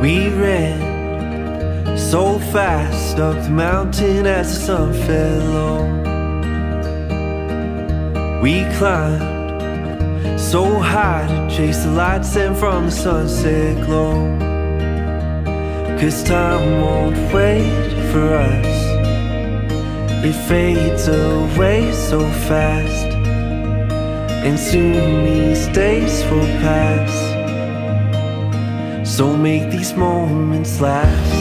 We ran so fast up the mountain as the sun fell low. We climbed so high to chase the light sent from the sunset glow. Cause time won't wait for us, it fades away so fast. And soon these days will pass. So make these moments last.